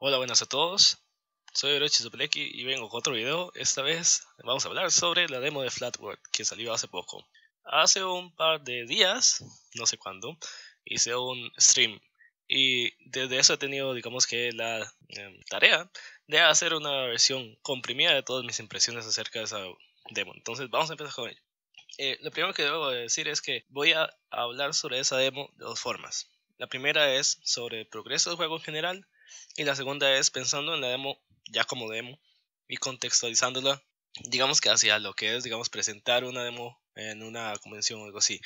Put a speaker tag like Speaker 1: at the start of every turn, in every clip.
Speaker 1: Hola, buenas a todos. Soy Orochi y vengo con otro video. Esta vez vamos a hablar sobre la demo de Flatworld que salió hace poco. Hace un par de días, no sé cuándo, hice un stream y desde eso he tenido, digamos que, la em, tarea de hacer una versión comprimida de todas mis impresiones acerca de esa demo. Entonces, vamos a empezar con ello. Eh, lo primero que debo decir es que voy a hablar sobre esa demo de dos formas. La primera es sobre el progreso del juego en general y la segunda es pensando en la demo ya como demo y contextualizándola, digamos que hacia lo que es, digamos, presentar una demo en una convención o algo así.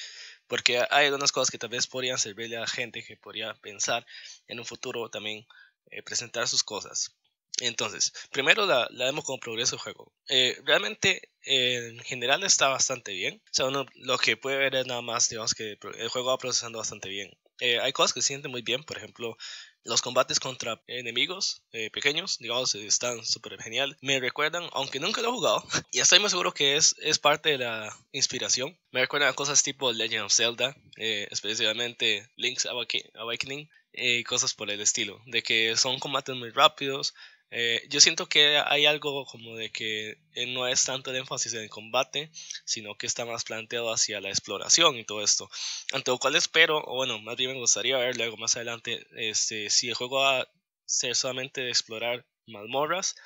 Speaker 1: Porque hay algunas cosas que tal vez podrían servirle a la gente que podría pensar en un futuro también eh, presentar sus cosas. Entonces, primero la, la demo como progreso del juego. Eh, realmente, en general está bastante bien. O sea, uno lo que puede ver es nada más, digamos que el juego va procesando bastante bien. Eh, hay cosas que se sienten muy bien, por ejemplo, los combates contra enemigos eh, pequeños, digamos, están súper genial. Me recuerdan, aunque nunca lo he jugado, y estoy muy seguro que es, es parte de la inspiración. Me recuerdan cosas tipo Legend of Zelda, especialmente Link's Awakening, y cosas por el estilo. De que son combates muy rápidos, eh, yo siento que hay algo como de que eh, no es tanto el énfasis en el combate, sino que está más planteado hacia la exploración y todo esto. Ante lo cual espero, o bueno, más bien me gustaría ver luego más adelante, este, si el juego va a ser solamente de explorar mazmorras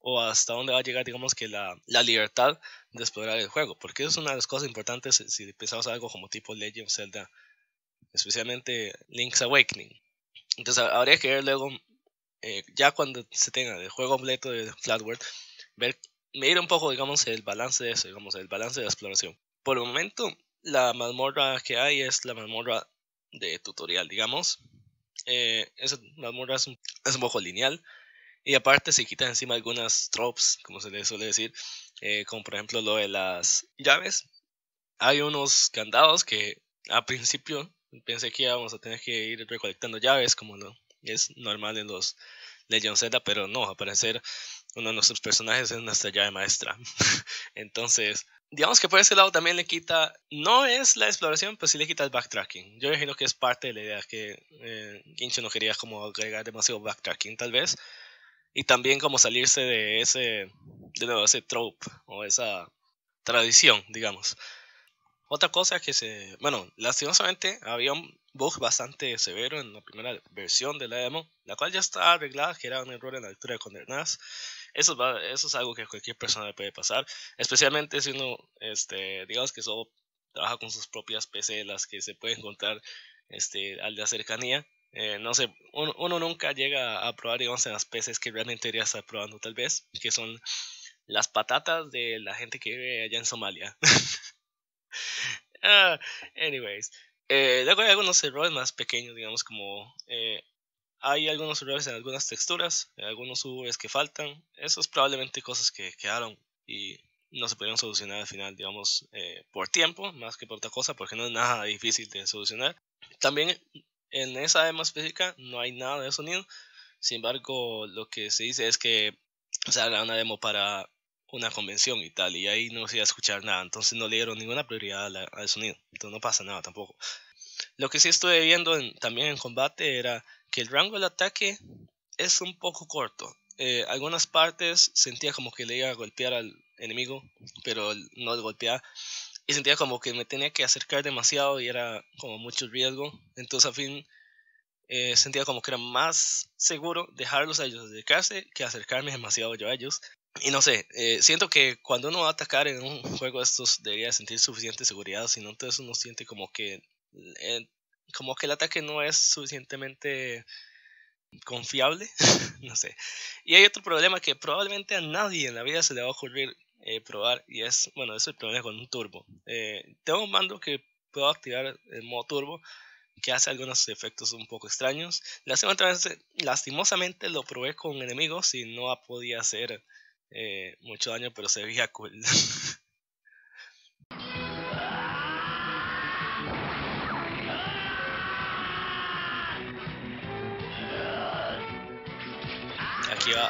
Speaker 1: o hasta dónde va a llegar, digamos que la, la libertad de explorar el juego, porque eso es una de las cosas importantes si pensamos algo como tipo Legend of Zelda, especialmente Link's Awakening. Entonces habría que ver luego eh, ya cuando se tenga el juego completo de Flatworld, ver, medir un poco, digamos, el balance de eso, digamos, el balance de la exploración. Por el momento, la mazmorra que hay es la mazmorra de tutorial, digamos. Eh, esa mazmorra es un, es un, poco lineal. Y aparte se quitan encima algunas tropes, como se le suele decir, eh, como por ejemplo lo de las llaves. Hay unos candados que a principio pensé que íbamos a tener que ir recolectando llaves, como lo es normal en los Legend Zelda, pero no, aparecer uno de nuestros personajes es nuestra llave maestra. Entonces, digamos que por ese lado también le quita, no es la exploración, pero sí le quita el backtracking. Yo imagino que es parte de la idea que eh, no quería como agregar demasiado backtracking tal vez. Y también como salirse de ese, de nuevo, ese trope o esa tradición, digamos. Otra cosa que se, bueno, lastimosamente había un bug bastante severo en la primera versión de la demo, la cual ya está arreglada, que era un error en la lectura de condenadas. Eso, va, eso es algo que cualquier persona le puede pasar, especialmente si uno, este, digamos que solo trabaja con sus propias PC, las que se pueden encontrar este, al de cercanía. Eh, no sé, uno, uno, nunca llega a probar, digamos, en las PCs que realmente debería estar probando, tal vez, que son las patatas de la gente que vive allá en Somalia. Ah, anyways, eh, luego hay algunos errores más pequeños, digamos, como eh, hay algunos errores en algunas texturas, algunos UVs que faltan. Eso es probablemente cosas que quedaron y no se pudieron solucionar al final, digamos, eh, por tiempo, más que por otra cosa, porque no es nada difícil de solucionar. También en esa demo específica no hay nada de sonido. Sin embargo, lo que se dice es que se haga una demo para una convención y tal, y ahí no se iba a escuchar nada, entonces no le dieron ninguna prioridad al, sonido, entonces no pasa nada tampoco. Lo que sí estuve viendo también en combate era que el rango del ataque es un poco corto. Eh, algunas partes sentía como que le iba a golpear al enemigo, pero no le golpeaba. Y sentía como que me tenía que acercar demasiado y era como mucho riesgo. Entonces, a fin, eh, sentía como que era más seguro dejarlos a ellos acercarse que acercarme demasiado yo a ellos. Y no sé, eh, siento que cuando uno va a atacar en un juego de estos debería sentir suficiente seguridad, si no, entonces uno siente como que, eh, como que el ataque no es suficientemente confiable, no sé. Y hay otro problema que probablemente a nadie en la vida se le va a ocurrir eh, probar y es, bueno, es el problema con un turbo. tengo un mando que puedo activar el modo turbo que hace algunos efectos un poco extraños. Lastimosamente lo probé con enemigos y no podía hacer eh, mucho daño, pero se veía cool. Aquí va.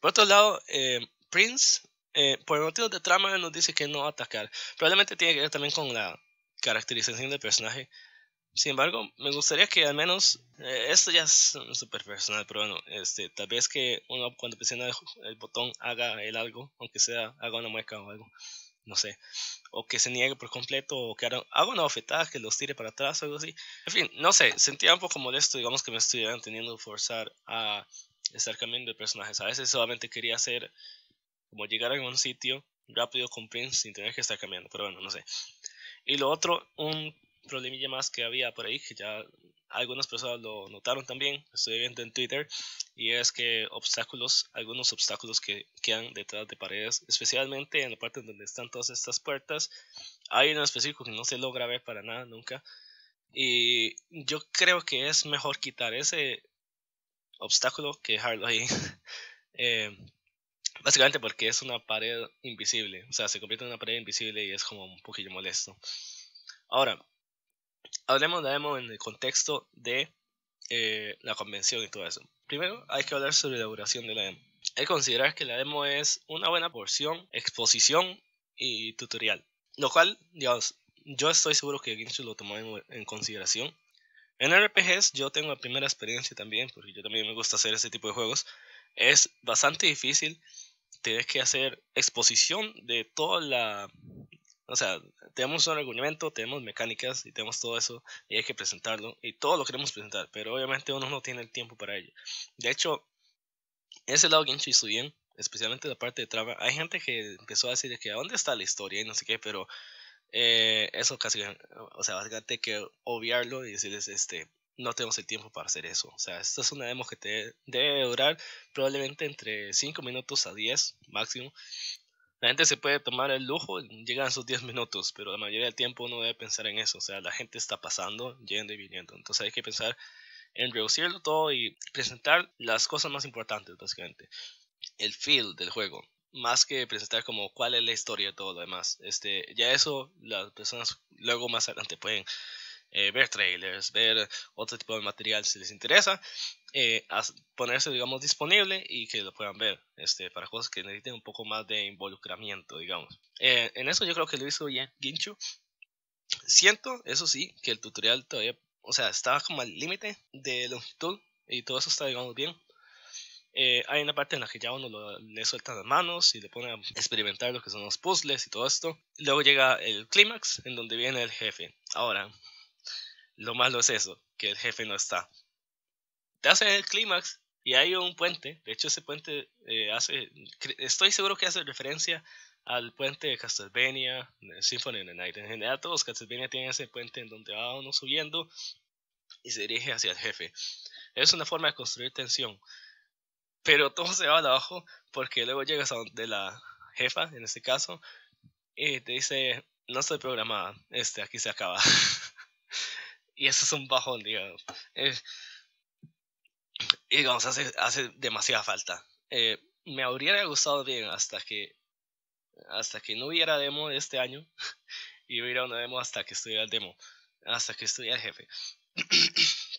Speaker 1: Por otro lado, Prince, eh, por motivos de trama, nos dice que no atacar. Probablemente tiene que ver también con la caracterización del personaje Sin embargo, me gustaría que al menos, eh, esto ya es súper personal, pero bueno, este, tal vez que uno cuando presiona el, botón haga el algo, aunque sea haga una mueca o algo, no sé, o que se niegue por completo, o que haga, una bofetada que los tire para atrás o algo así. En fin, no sé, sentía un poco molesto, digamos que me estuvieran teniendo que forzar a estar cambiando de personajes. A veces solamente quería hacer como llegar a un sitio rápido con Prince sin tener que estar cambiando, pero bueno, no sé. Y lo otro, un problemilla más que había por ahí, que ya algunas personas lo notaron también, estoy viendo en Twitter, y es que obstáculos, algunos obstáculos que quedan detrás de paredes, especialmente en la parte donde están todas estas puertas, hay uno específico que no se logra ver para nada nunca, y yo creo que es mejor quitar ese obstáculo que dejarlo ahí. Eh, básicamente porque es una pared invisible, o sea, se convierte en una pared invisible y es como un poquillo molesto. Ahora, hablemos de demo en el contexto de eh, la convención y todo eso. Primero hay que hablar sobre la duración de la demo. Hay que considerar que la demo es una buena porción, exposición y tutorial. Lo cual, digamos, yo estoy seguro que Ginchu lo tomó en, consideración. En RPGs yo tengo la primera experiencia también, porque yo también me gusta hacer ese tipo de juegos. Es bastante difícil tener que hacer exposición de toda la o sea, tenemos un argumento, tenemos mecánicas y tenemos todo eso y hay que presentarlo y todo lo queremos presentar, pero obviamente uno no tiene el tiempo para ello. De hecho, ese lado Genshin bien, especialmente la parte de trama. Hay gente que empezó a decir que dónde está la historia y no sé qué, pero eh, eso casi, o sea, básicamente hay que obviarlo y decirles, este, no tenemos el tiempo para hacer eso. O sea, esta es una demo que te debe durar probablemente entre 5 minutos a 10 máximo. La gente se puede tomar el lujo, llegan sus 10 minutos, pero la mayoría del tiempo uno debe pensar en eso. O sea, la gente está pasando, yendo y viniendo. Entonces hay que pensar en reducirlo todo y presentar las cosas más importantes, básicamente. El feel del juego. Más que presentar como cuál es la historia y todo lo demás. Este, ya eso las personas luego más adelante pueden eh, ver trailers, ver otro tipo de material si les interesa, eh, ponerse, digamos, disponible y que lo puedan ver este, para cosas que necesiten un poco más de involucramiento, digamos. Eh, en eso yo creo que lo hizo bien Ginchu. Siento, eso sí, que el tutorial todavía, o sea, estaba como al límite de longitud y todo eso está, digamos, bien. hay una parte en la que ya uno le suelta las manos y le pone a experimentar lo que son los puzzles y todo esto. Luego llega el clímax en donde viene el jefe. Ahora, lo malo es eso, que el jefe no está. Te hacen el clímax y hay un puente. De hecho, ese puente eh, hace. Estoy seguro que hace referencia al puente de Castlevania, Symphony of the Night. En general, todos Castlevania tienen ese puente en donde va uno subiendo y se dirige hacia el jefe. Es una forma de construir tensión. Pero todo se va abajo porque luego llegas a donde la jefa, en este caso, y te dice: No estoy programada, este, aquí se acaba. Y eso es un bajón, digamos. Eh, digamos, hace, demasiada falta. Eh, me habría gustado bien hasta que hasta que no hubiera demo este año y hubiera una demo hasta que estuviera el demo, hasta que estuviera el jefe.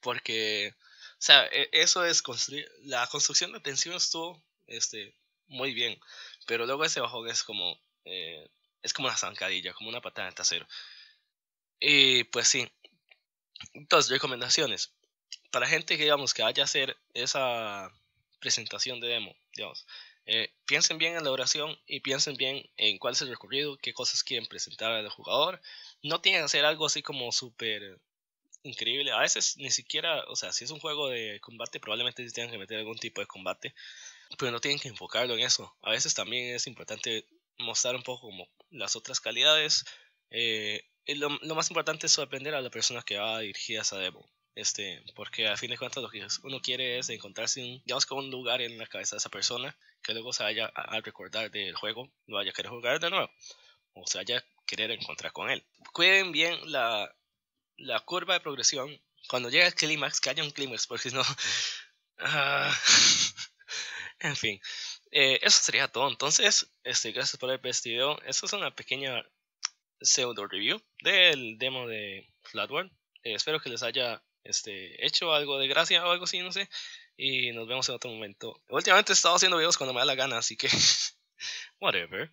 Speaker 1: Porque, o sea, e, eso es construir, la construcción de tensión estuvo este, muy bien, pero luego ese bajón es como, eh, es como una zancadilla, como una patada de trasero. Y pues sí. Entonces, recomendaciones. Para gente que digamos que vaya a hacer esa presentación de demo, digamos, eh, piensen bien en la oración y piensen bien en cuál es el recorrido, qué cosas quieren presentar al jugador. No tienen que hacer algo así como súper increíble. A veces ni siquiera, o sea, si es un juego de combate, probablemente sí tengan que meter algún tipo de combate, pero no tienen que enfocarlo en eso. A veces también es importante mostrar un poco como las otras calidades. Eh, lo, más importante es sorprender a la persona que va a dirigir esa demo. Este, porque a fin de cuentas lo que uno quiere es encontrarse un, digamos, como un lugar en la cabeza de esa persona que luego se vaya a, recordar del juego, lo vaya a querer jugar de nuevo o se vaya a querer encontrar con él. Cuiden bien la, la curva de progresión. Cuando llega el clímax, que haya un clímax, porque si no... Ah, en fin, eh, eso sería todo. Entonces, este, gracias por ver este video. Esto es una pequeña pseudo review del demo de Flatworld. Eh, espero que les haya este, hecho algo de gracia o algo así, no sé. Y nos vemos en otro momento. Últimamente he estado haciendo videos cuando me da la gana, así que whatever.